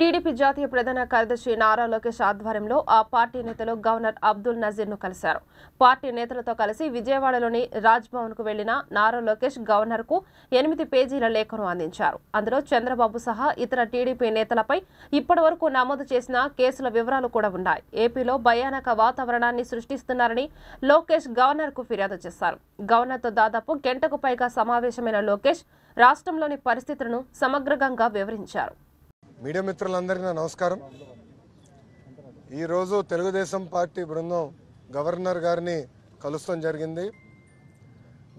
TDP జాతీయ ప్రధాన కార్యదర్శి నారా లోకేష్ ఆధ్వర్యంలో ఆ పార్టీ నేతలు గవర్నర్ అబ్దుల్ నజీర్ను కలిశారు. పార్టీ నేతలతో కలిసి విజయవాడలోని రాజ్కు వెళ్ళిన నారా లోకేష్ గవర్నర్కు ఎనిమిది పేజీల లేఖను అందించారు. అందులో చంద్రబాబు సహా ఇతర టీడీపీ నేతలపై ఇప్పటి వరకు నమోదు చేసిన కేసుల వివరాలు కూడా ఉన్నాయి. ఏపీలో భయానక వాతావరణాన్ని సృష్టిస్తున్నారని లోకేష్ గవర్నర్కు ఫిర్యాదు చేశారు. గవర్నర్తో దాదాపు గంటకు పైగా సమావేశమైన లోకేష్ రాష్ట్రంలోని పరిస్థితులను సమగ్రంగా వివరించారు. మీడియా మిత్రులందరికీ నా నమస్కారం. ఈరోజు తెలుగుదేశం పార్టీ బృందం గవర్నర్ గారిని కలుస్తాం జరిగింది.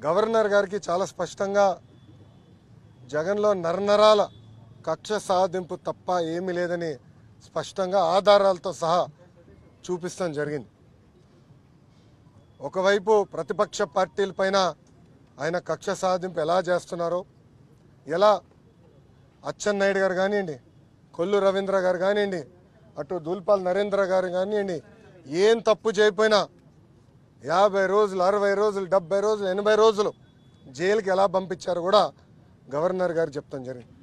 గవర్నర్ గారికి చాలా స్పష్టంగా జగన్లో నరనరాల కక్ష సాధింపు తప్ప ఏమీ లేదని స్పష్టంగా ఆధారాలతో సహా చూపిస్తాం జరిగింది. ఒకవైపు ప్రతిపక్ష పార్టీలపైన ఆయన కక్ష సాధింపు ఎలా చేస్తున్నారో ఎలా అచ్చెన్నాయుడు గారు కానివ్వండి కొల్లు రవీంద్ర గారు కానివ్వండి అటు దూల్పాల్ నరేంద్ర గారు కానివ్వండి ఏం తప్పు చేయకపోయినా యాభై రోజులు అరవై రోజులు డెబ్బై రోజులు ఎనభై రోజులు జైలుకి ఎలా పంపించారో కూడా గవర్నర్ గారు చెప్తాం జరిగింది.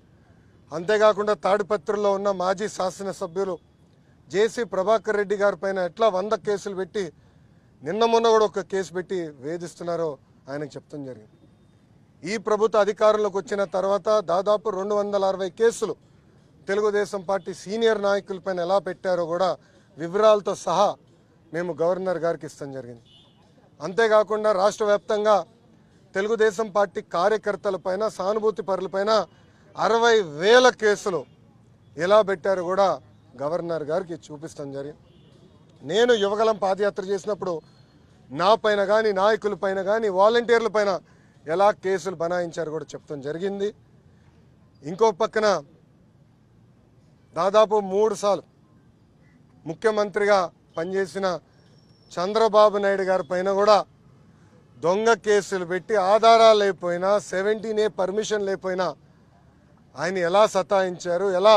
అంతేకాకుండా తాడిపత్రిలో ఉన్న మాజీ శాసనసభ్యులు జేసీ ప్రభాకర్ రెడ్డి గారి పైన ఎట్లా వంద కేసులు పెట్టి నిన్న మొన్న కూడా ఒక కేసు పెట్టి వేధిస్తున్నారో ఆయనకు చెప్తాం జరిగింది. ఈ ప్రభుత్వ అధికారంలోకి వచ్చిన తర్వాత దాదాపు రెండు వందల అరవై కేసులు తెలుగుదేశం పార్టీ సీనియర్ నాయకులపైన ఎలా పెట్టారో కూడా వివరాలతో సహా మేము గవర్నర్ గారికి ఇస్తాం జరిగింది. అంతేకాకుండా రాష్ట్ర వ్యాప్తంగా తెలుగుదేశం పార్టీ కార్యకర్తలపైన సానుభూతి పరులపైన అరవై వేల కేసులు ఎలా పెట్టారో కూడా గవర్నర్ గారికి చూపిస్తాం జరిగింది. నేను యువగలం పాదయాత్ర చేసినప్పుడు నా పైన కానీ నాయకుల పైన కానీ వాలంటీర్ల పైన ఎలా కేసులు బనాయించారో కూడా చెప్తాం జరిగింది. ఇంకో పక్కన దాదాపు మూడు సార్లు ముఖ్యమంత్రిగా పనిచేసిన చంద్రబాబు నాయుడు గారి పైన కూడా దొంగ కేసులు పెట్టి ఆధారాలు లేకపోయినా సెవెంటీన్ ఏ పర్మిషన్ లేకపోయినా ఆయన ఎలా సతాయించారు ఎలా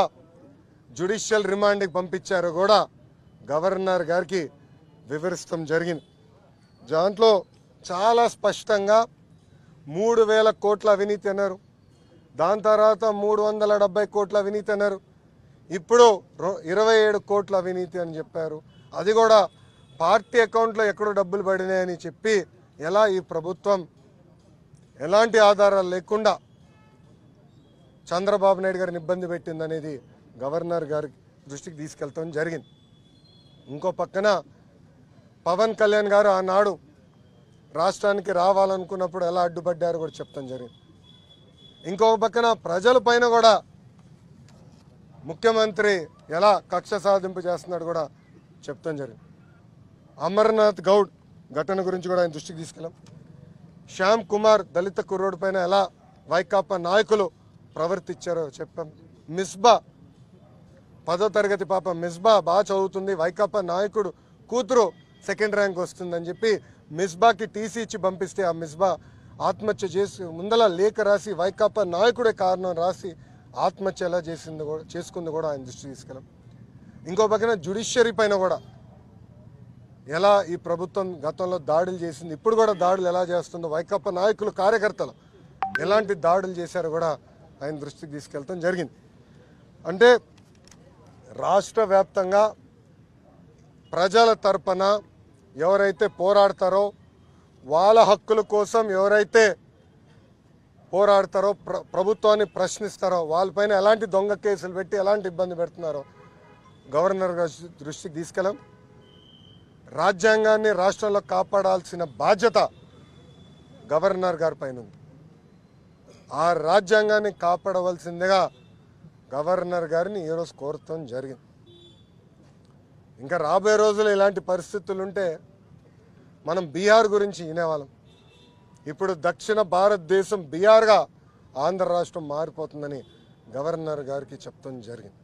జుడిషియల్ రిమాండ్కి పంపించారో కూడా గవర్నర్ గారికి వివరిస్తాం జరిగింది. దాంట్లో చాలా స్పష్టంగా మూడు వేల కోట్ల అవినీతి అన్నారు. దాని తర్వాత మూడు వందల డెబ్బై కోట్ల అవినీతి అన్నారు. ఇప్పుడు రొ- ఇరవై ఏడు కోట్ల అవినీతి అని చెప్పారు. అది కూడా పార్టీ అకౌంట్లో ఎక్కడో డబ్బులు పడినాయని చెప్పి ఎలా ఈ ప్రభుత్వం ఎలాంటి ఆధారాలు లేకుండా చంద్రబాబు నాయుడు గారిని ఇబ్బంది పెట్టిందనేది గవర్నర్ గారి దృష్టికి తీసుకెళ్తాం జరిగింది. ఇంకో పక్కన పవన్ కళ్యాణ్ గారు ఆనాడు రాష్ట్రానికి రావాలనుకున్నప్పుడు ఎలా అడ్డుపడ్డారు కూడా చెప్తాం జరిగింది. ఇంకో పక్కన ప్రజల పైన కూడా ముఖ్యమంత్రి ఎలా కక్ష సాధింపు చేస్తున్నాడు కూడా చెప్తాం జరిగింది అమర్నాథ్ గౌడ్ ఘటన గురించి కూడా ఆయన దృష్టికి తీసుకెళ్ళాం. శ్యామ్ కుమార్ దళిత కుర్రోడ్ పైన ఎలా వైకాపా నాయకులు ప్రవర్తించారో చెప్పాం. మిస్బా పదో తరగతి పాప మిస్బా బాగా చదువుతుంది. వైకాపా నాయకుడు కూతురు సెకండ్ ర్యాంక్ వస్తుందని చెప్పి మిస్బాకి టీసీ ఇచ్చి పంపిస్తే ఆ మిస్బా ఆత్మహత్య చేసి ముందల లేఖ రాసి వైకాపా నాయకుడే కారణం రాసి ఆత్మహత్య ఎలా చేసింది కూడా చేసుకుంది కూడా ఆయన దృష్టి తీసుకెళ్ళాం. ఇంకో పక్కన జుడిషియరీ పైన కూడా ఎలా ఈ ప్రభుత్వం గతంలో దాడులు చేసింది ఇప్పుడు కూడా దాడులు ఎలా చేస్తుందో వైకప్ప నాయకులు కార్యకర్తలు ఎలాంటి దాడులు చేశారో కూడా ఆయన దృష్టికి తీసుకెళ్తాం జరిగింది. అంటే రాష్ట్ర వ్యాప్తంగా ప్రజల తరపున ఎవరైతే పోరాడతారో వాళ్ళ హక్కుల కోసం ఎవరైతే పోరాడతారో ప్ర ప్రభుత్వాన్ని ప్రశ్నిస్తారో వాళ్ళపైన ఎలాంటి దొంగ కేసులు పెట్టి ఎలాంటి ఇబ్బంది పెడుతున్నారో గవర్నర్ గారి దృష్టికి తీసుకెళ్ళాం రాజ్యాంగాన్ని రాష్ట్రంలో కాపాడాల్సిన బాధ్యత గవర్నర్ గారి పైన ఉంది. ఆ రాజ్యాంగాన్ని కాపాడవలసిందిగా గవర్నర్ గారిని ఈరోజు కోరటం జరిగింది. ఇంకా రాబోయే రోజులు ఇలాంటి పరిస్థితులు ఉంటే మనం బీహార్ గురించి వినేవాళ్ళం. ఇప్పుడు దక్షిణ భారతదేశం బీఆర్గా ఆంధ్ర రాష్ట్రం మారిపోతుందని గవర్నర్ గారికి చెప్తాం జరిగింది.